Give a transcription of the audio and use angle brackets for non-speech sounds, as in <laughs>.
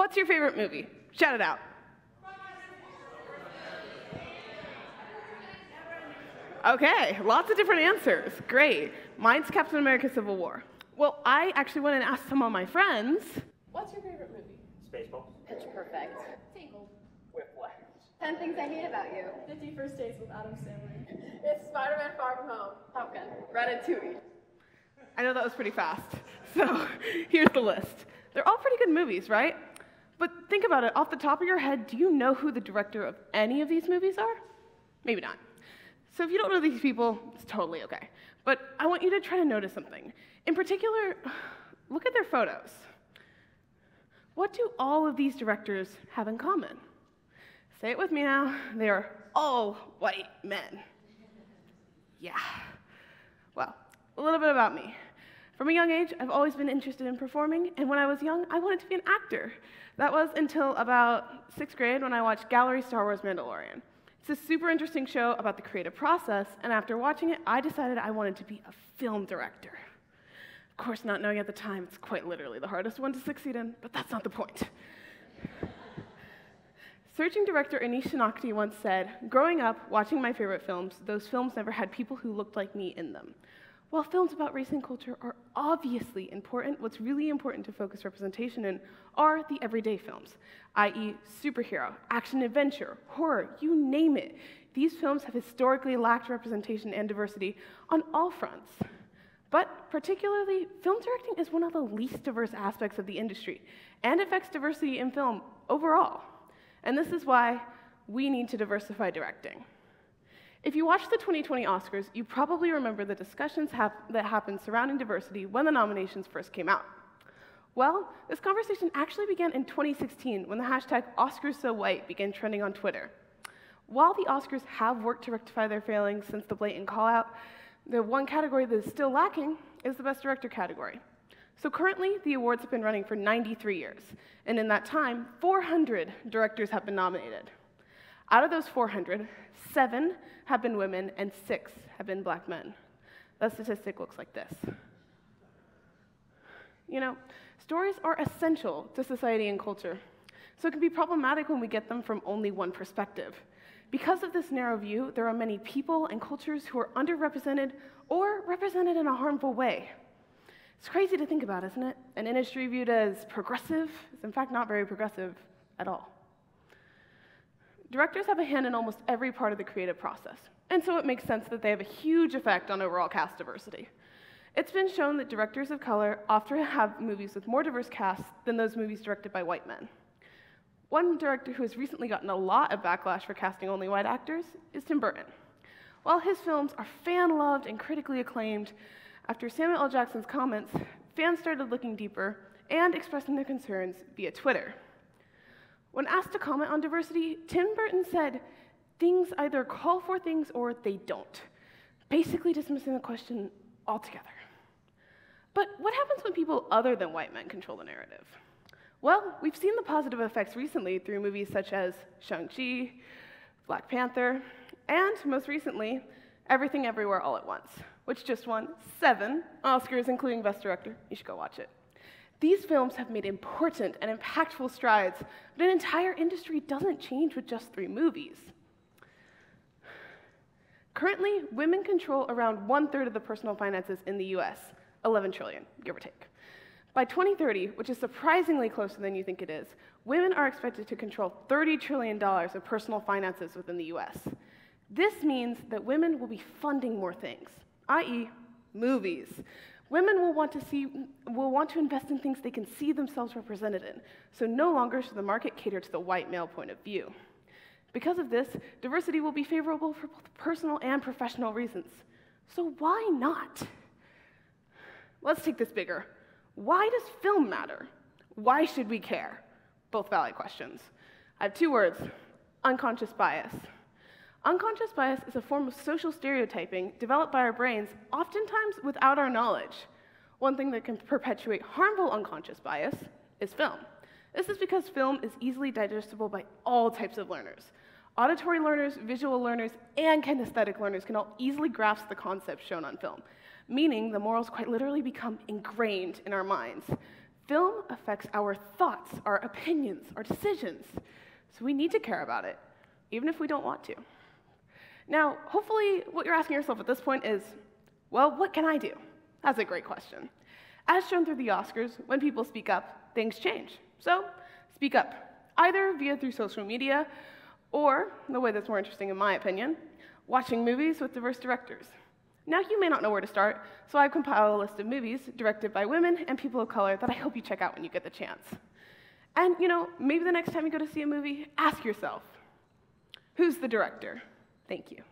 What's your favorite movie? Shout it out. Okay, lots of different answers. Great. Mine's Captain America Civil War. Well, I actually went and asked some of my friends. What's your favorite movie? Spaceballs. Pitch Perfect. Tangled. Whiplash. Ten Things I Hate About You. Fifty First Dates with Adam Sandler. It's Spider-Man Far From Home. Top Gun. Ratatouille. I know that was pretty fast. <laughs> So here's the list. They're all pretty good movies, right? But think about it. Off the top of your head, do you know who the director of any of these movies are? Maybe not. So if you don't know these people, it's totally okay. But I want you to try to notice something. In particular, <sighs> look at their photos. What do all of these directors have in common? Say it with me now. They are all white men. Yeah. Well, a little bit about me. From a young age, I've always been interested in performing, and when I was young, I wanted to be an actor. That was until about sixth grade when I watched Gallery Star Wars Mandalorian. It's a super interesting show about the creative process, and after watching it, I decided I wanted to be a film director. Of course, not knowing at the time, it's quite literally the hardest one to succeed in, but that's not the point. Searching director Aneesh Chaganty once said, Growing up, watching my favorite films, those films never had people who looked like me in them. While films about race and culture are obviously important, what's really important to focus representation in are the everyday films, i.e., superhero, action adventure, horror, you name it. These films have historically lacked representation and diversity on all fronts. But particularly, film directing is one of the least diverse aspects of the industry and affects diversity in film overall. And this is why we need to diversify directing. If you watched the 2020 Oscars, you probably remember the discussions hap that happened surrounding diversity when the nominations first came out. Well, this conversation actually began in 2016 when the hashtag OscarsSoWhite began trending on Twitter. While the Oscars have worked to rectify their failings since the blatant callout, the one category that is still lacking is the Best Director category. So currently, the awards have been running for 93 years, and in that time, 400 directors have been nominated. Out of those 400, seven have been women and six have been black men. That statistic looks like this. You know, stories are essential to society and culture, so it can be problematic when we get them from only one perspective. Because of this narrow view, there are many people and cultures who are underrepresented or represented in a harmful way. It's crazy to think about, isn't it? An industry viewed as progressive is, in fact, not very progressive at all. Directors have a hand in almost every part of the creative process, and so it makes sense that they have a huge effect on overall cast diversity. It's been shown that directors of color often have movies with more diverse casts than those movies directed by white men. One director who has recently gotten a lot of backlash for casting only white actors is Tim Burton. While his films are fan loved and critically acclaimed, after Samuel L. Jackson's comments, fans started looking deeper and expressing their concerns via Twitter. When asked to comment on diversity, Tim Burton said, things either call for things or they don't, basically dismissing the question altogether. But what happens when people other than white men control the narrative? Well, we've seen the positive effects recently through movies such as Shang-Chi, Black Panther, and most recently, Everything Everywhere All at Once, which just won seven Oscars, including Best Director. You should go watch it. These films have made important and impactful strides, but an entire industry doesn't change with just three movies. Currently, women control around one third of the personal finances in the US, 11 trillion, give or take. By 2030, which is surprisingly closer than you think it is, women are expected to control $30 trillion of personal finances within the US. This means that women will be funding more things, i.e., movies, Women will want to see will want to invest in things they can see themselves represented in. So no longer should the market cater to the white male point of view. Because of this, diversity will be favorable for both personal and professional reasons. So why not? Let's take this bigger. Why does film matter? Why should we care? Both valid questions. I have two words unconscious bias. Unconscious bias is a form of social stereotyping developed by our brains, oftentimes without our knowledge. One thing that can perpetuate harmful unconscious bias is film. This is because film is easily digestible by all types of learners. Auditory learners, visual learners, and kinesthetic learners can all easily grasp the concepts shown on film, meaning the morals quite literally become ingrained in our minds. Film affects our thoughts, our opinions, our decisions. So we need to care about it, even if we don't want to. Now, hopefully, what you're asking yourself at this point is well, what can I do? That's a great question. As shown through the Oscars, when people speak up, things change. So, speak up, either via through social media or, the way that's more interesting in my opinion, watching movies with diverse directors. Now, you may not know where to start, so I've compiled a list of movies directed by women and people of color that I hope you check out when you get the chance. And, you know, maybe the next time you go to see a movie, ask yourself, who's the director? Thank you.